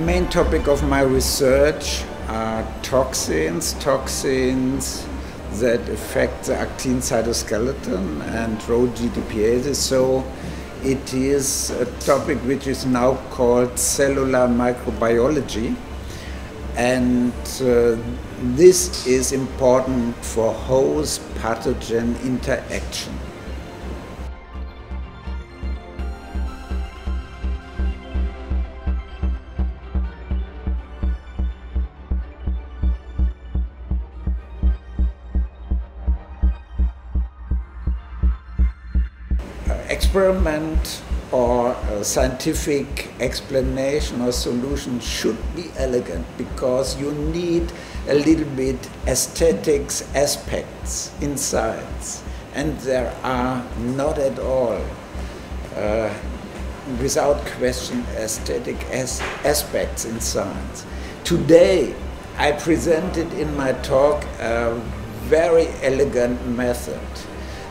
main topic of my research are toxins, toxins that affect the actin cytoskeleton and Rho GTPases. So it is a topic which is now called cellular microbiology. And uh, this is important for host pathogen interaction. Experiment or scientific explanation or solution should be elegant because you need a little bit aesthetics aspects in science. And there are not at all uh, without question aesthetic as aspects in science. Today i presented in my talk a very elegant method.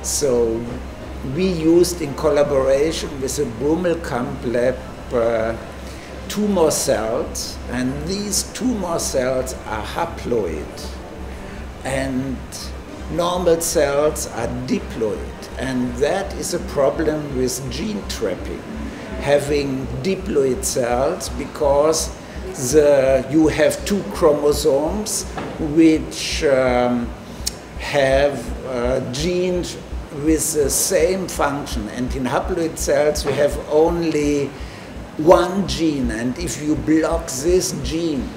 So we used in collaboration with the Brummelkamp lab uh, tumor cells, and these tumor cells are haploid, and normal cells are diploid, and that is a problem with gene trapping, having diploid cells because the, you have two chromosomes which um, have uh, genes with the same function. And in haploid cells, we have only one gene. And if you block this gene,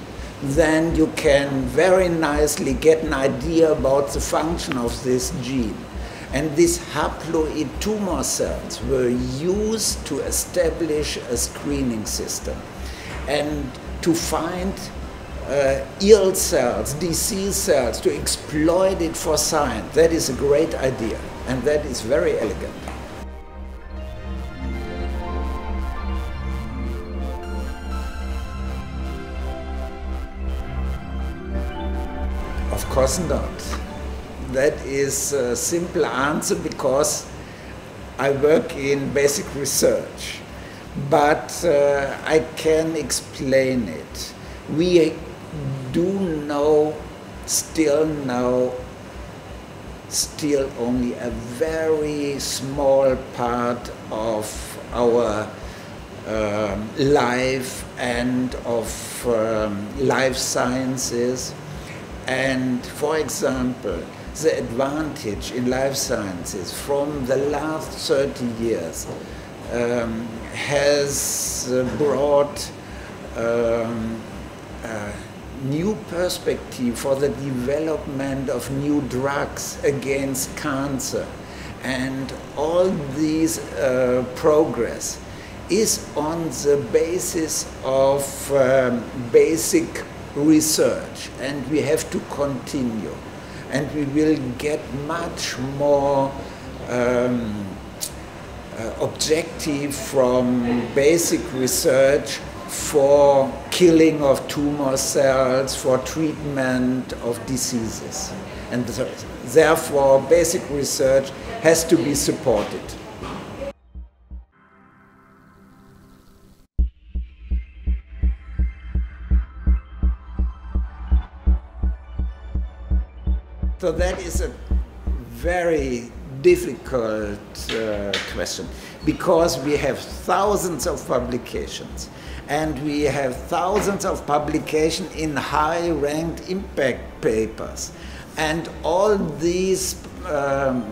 then you can very nicely get an idea about the function of this gene. And these haploid tumor cells were used to establish a screening system and to find uh, ill cells, disease cells, to exploit it for science. That is a great idea and that is very elegant. Of course not. That is a simple answer because I work in basic research, but uh, I can explain it. We do know, still know still only a very small part of our um, life and of um, life sciences. And for example, the advantage in life sciences from the last 30 years um, has brought um, uh, new perspective for the development of new drugs against cancer. And all these uh, progress is on the basis of um, basic research and we have to continue and we will get much more um, uh, objective from basic research for killing of tumor cells, for treatment of diseases. And therefore, basic research has to be supported. So that is a very difficult uh, question because we have thousands of publications and we have thousands of publications in high ranked impact papers. And all these um,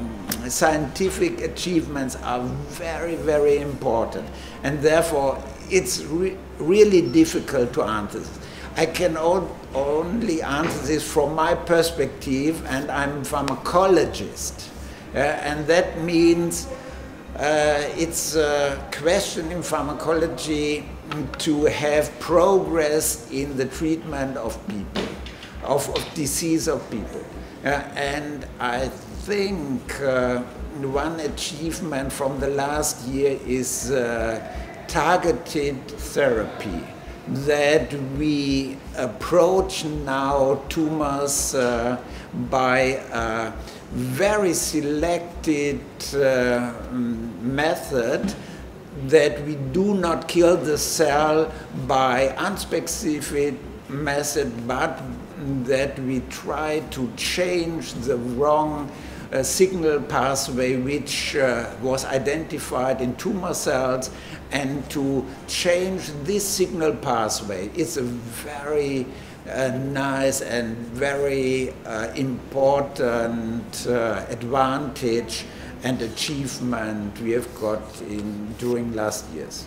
scientific achievements are very very important. And therefore it's re really difficult to answer this. I can only answer this from my perspective and I'm a pharmacologist. Uh, and that means uh, it's a question in pharmacology to have progress in the treatment of people, of, of disease of people. Uh, and I think uh, one achievement from the last year is uh, targeted therapy that we approach now tumors uh, by a very selected uh, method that we do not kill the cell by unspecific method, but that we try to change the wrong uh, signal pathway which uh, was identified in tumor cells and to change this signal pathway. Is a very uh, nice and very uh, important uh, advantage and achievement we have got in during last years.